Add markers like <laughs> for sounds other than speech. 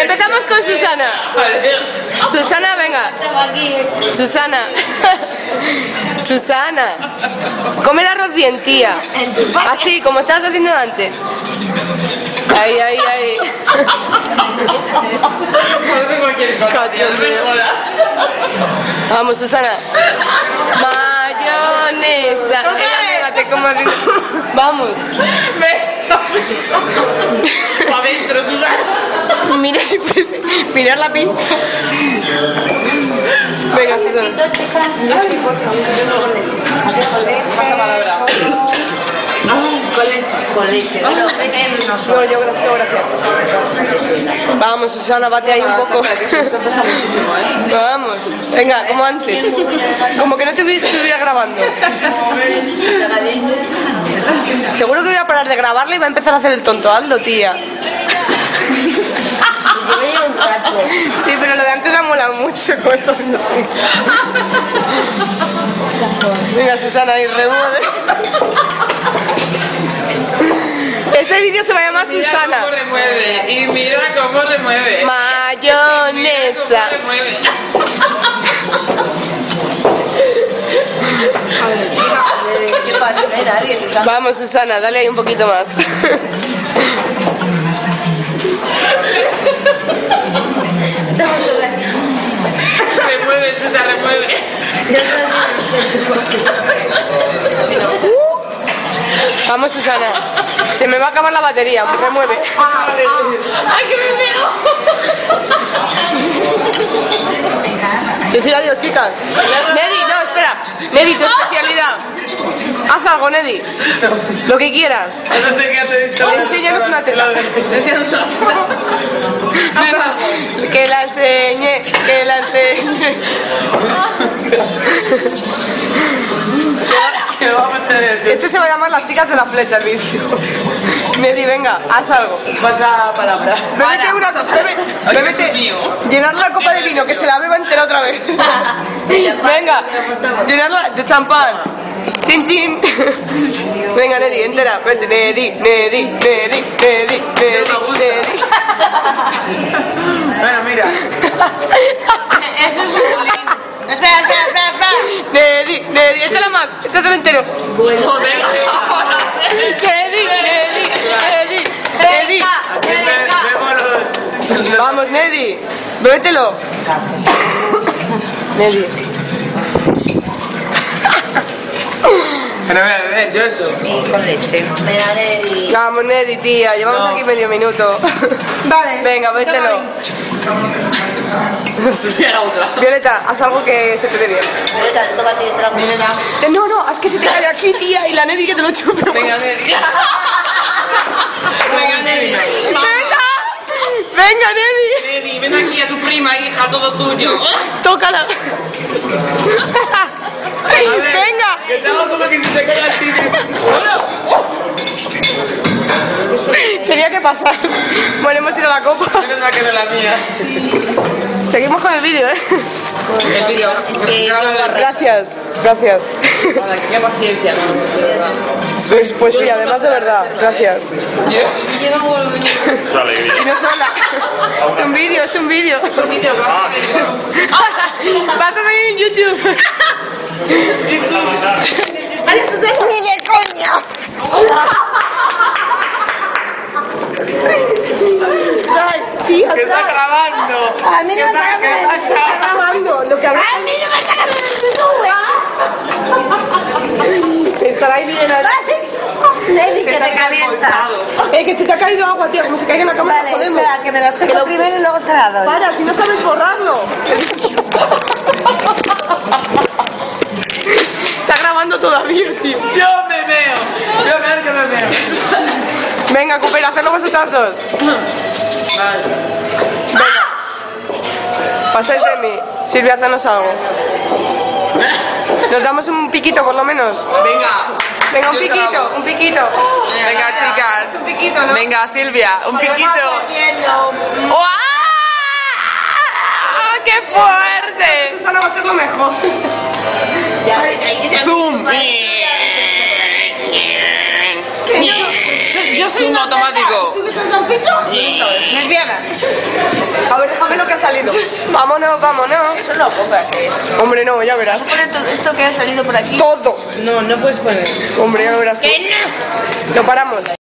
Empezamos con Susana. Susana, venga. Susana. Susana. Come el arroz bien, tía. Así, como estabas haciendo antes. Ahí, ahí, ahí. Vamos, Susana. Mayonesa. Hace- Vamos. <laughs> <laughs> Pa' adentro, Susana. Mira si parece. Mirar la pinta. Venga, Susana. Palabra. Con leche. No, yo gracias, gracias. Vamos, Susana, bate ahí un poco. Vamos. Venga, como antes. Como que no te estuviera grabando. Seguro que voy a parar de grabarle y va a empezar a hacer el tonto Aldo, tía. Yo un rato. Sí, pero lo de antes ha molado mucho con esto haciendo así. Venga, Susana, y remueve. Este vídeo se va a llamar Mira Susana. cómo remueve. Y mira cómo remueve. Mayonesa. No. Vamos, Susana, dale ahí un poquito más. Estamos todas- Remueve, Susana, remueve. Yo también. Vamos, Susana. Se me va a acabar la batería. Remueve. ¡Ay, que me pego! Decir adiós, chicas. Nedi, no, espera. Nedi, tu especialidad. Haz algo, Nedi. Lo que quieras. Enséñanos una tela. Enséñanos una tela. Que la enseñe, que la enseñe. Este se va a llamar las chicas de la flecha el vídeo. Venga, haz algo. Pasa palabra. Bébete una copa. Bebe, Ay, bébete. Jesús mío. Llenar la copa de vino, que se la beba entera otra vez. <laughs> Venga, llenarla de champán. Chin chin. Venga, Nedi, entera. Vete, Nedi, Nedi, Nedi, Nedi, Nedi, Nedi. Bueno, mira. Eso es un. Espera, espera, espera, espera. Nedi, Nedi, échala más, échaselo entero. Bueno, Vamos, Nedi, bébetelo. <laughs> Nedi. <laughs> Pero a ver, a ver, yo eso. y con leche. Me daré y... Vamos, Nedi, tía, llevamos No. aquí medio minuto. <laughs> Vale. Venga, bébetelo. Violeta, haz algo que se te dé bien. Violeta, tómate de trago. Eh, No, no, haz que se te cae aquí, tía, y la Nedi que te lo chupe. Venga, Nelly. Venga, Nelly. ¡Venga! ¡Venga, Nedi! Nelly, ven aquí a tu prima, hija, todo tuyo. ¡Tócala! ¡Venga! Que te hago como que se te caiga el tibio. Tenía que pasar. Bueno, hemos tirado la copa. Menos mal que no es la mía. Seguimos con el vídeo, ¿eh? El vídeo. que yo Gracias, gracias. Nada, qué paciencia. Pues, pues sí, además de verdad, gracias. Su alegría. Y no sola. Es un vídeo, es un vídeo. <laughs> <laughs> Es un vídeo vas a hacer. Vas a salir en YouTube. ¡Ni de coña! Ay, tía, Que está grabando. A mí no me en está grabando. Lo que A mí no me sacas en el YouTube. estará ahí bien. Nelly, que te calienta. Eh, que se te ha caído agua, tía. Como se caiga en la cámara, Vale, espera, que me lo seco primero y luego te la doy. Para, si no sabes borrarlo. Está grabando todavía, tío. Yo me veo. Yo ver que me veo. Venga, Cooper, hacedlo vosotras dos. Vale. Venga. Pasáis de mí. Silvia, hacenos algo. <laughs> Nos damos un piquito, por lo menos. Venga. Venga, un piquito, un piquito. Venga, chicas. Un piquito, ¿no? Venga, Silvia, un piquito. ¡Guau! ¡Qué fuerte! Susana va a ser lo mejor. Zoom. Yo soy una automático. ¿Tú tan pito? Lesbiana. A ver, déjame lo que ha salido. Vámonos, vámonos. Eso no pongas, eh. Hombre, no, ya verás. Pone todo esto que ha salido por aquí. Todo. No, no puedes poner. Hombre, ya verás. tú. ¡Que no! Lo paramos.